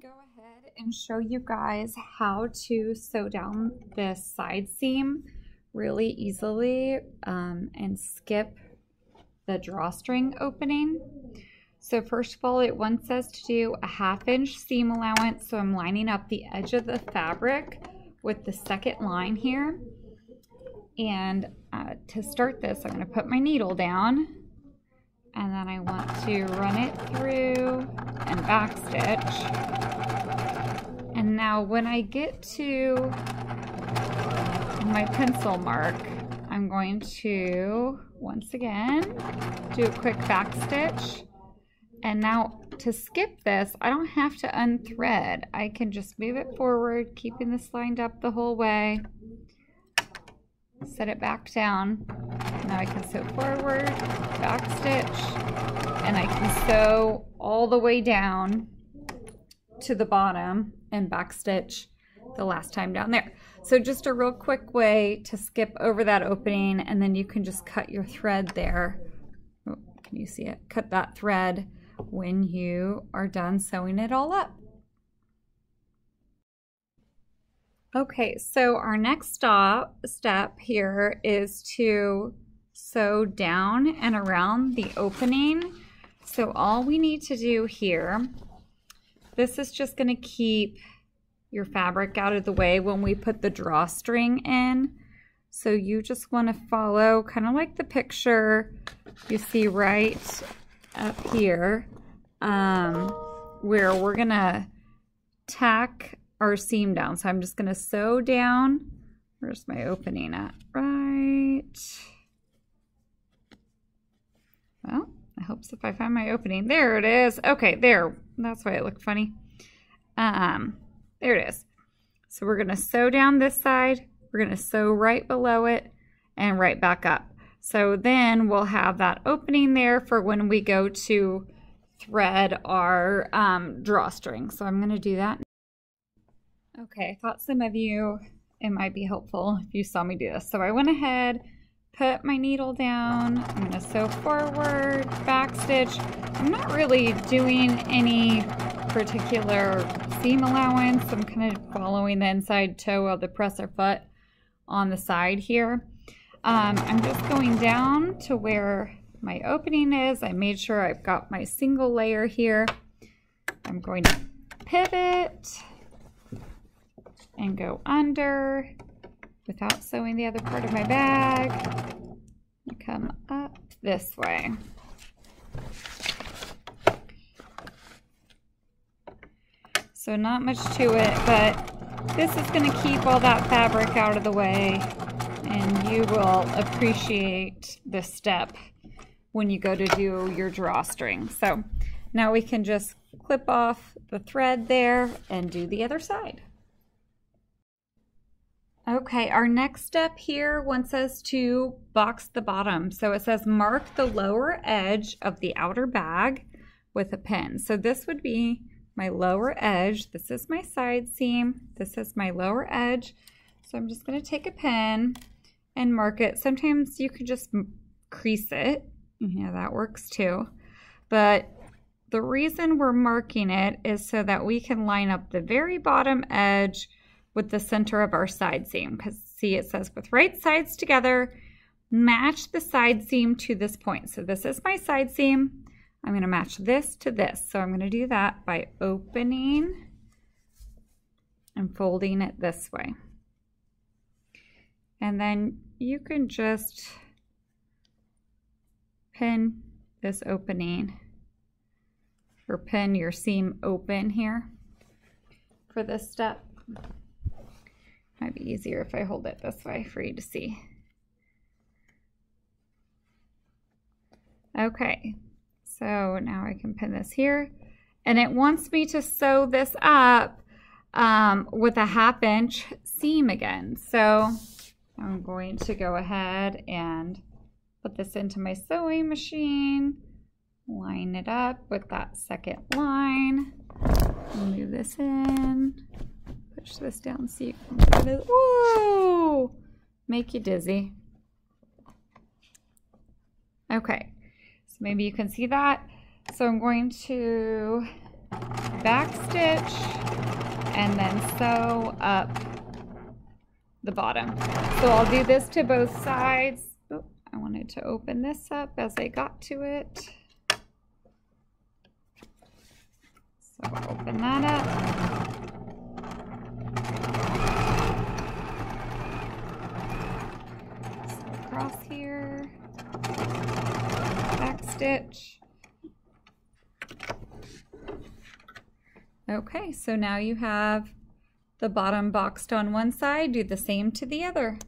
go ahead and show you guys how to sew down this side seam really easily um, and skip the drawstring opening. So first of all, it wants us to do a half inch seam allowance. So I'm lining up the edge of the fabric with the second line here. And uh, to start this, I'm going to put my needle down and then I want to run it through and backstitch. And now when I get to my pencil mark, I'm going to, once again, do a quick backstitch. And now to skip this, I don't have to unthread. I can just move it forward, keeping this lined up the whole way. Set it back down. Now I can sew forward, backstitch, and I can sew all the way down to the bottom and backstitch the last time down there. So just a real quick way to skip over that opening and then you can just cut your thread there. Oh, can you see it? Cut that thread when you are done sewing it all up. Okay, so our next stop, step here is to sew down and around the opening. So all we need to do here this is just going to keep your fabric out of the way when we put the drawstring in. So you just want to follow kind of like the picture you see right up here um, where we're going to tack our seam down. So I'm just going to sew down. Where's my opening at? Right. Well, I hope so if I find my opening. There it is. Okay, there. That's why it looked funny. Um, there it is. So we're going to sew down this side. We're going to sew right below it and right back up. So then we'll have that opening there for when we go to thread our um, drawstring. So I'm going to do that. Okay, I thought some of you, it might be helpful if you saw me do this. So I went ahead put my needle down. I'm to sew forward, back stitch. I'm not really doing any particular seam allowance. I'm kind of following the inside toe of the presser foot on the side here. Um, I'm just going down to where my opening is. I made sure I've got my single layer here. I'm going to pivot and go under without sewing the other part of my bag. Come up this way. So not much to it, but this is going to keep all that fabric out of the way and you will appreciate this step when you go to do your drawstring. So now we can just clip off the thread there and do the other side. Okay, our next step here wants us to box the bottom. So it says mark the lower edge of the outer bag with a pin. So this would be my lower edge. This is my side seam. This is my lower edge. So I'm just going to take a pin and mark it. Sometimes you could just crease it. Mm-hmm. Yeah, that works too. But the reason we're marking it is so that we can line up the very bottom edge with the center of our side seam because see it says with right sides together match the side seam to this point. So this is my side seam. I'm going to match this to this. So I'm going to do that by opening and folding it this way. And then you can just pin this opening or pin your seam open here for this step might be easier if I hold it this way for you to see. Okay, so now I can pin this here. And it wants me to sew this up um, with a half inch seam again. So I'm going to go ahead and put this into my sewing machine, line it up with that second line, move this in push this down so you can whoa, make you dizzy. Okay, so maybe you can see that. So I'm going to back stitch, and then sew up the bottom. So I'll do this to both sides. Oh, I wanted to open this up as I got to it. So open that up. So across here, back stitch. Okay, so now you have the bottom boxed on one side, do the same to the other.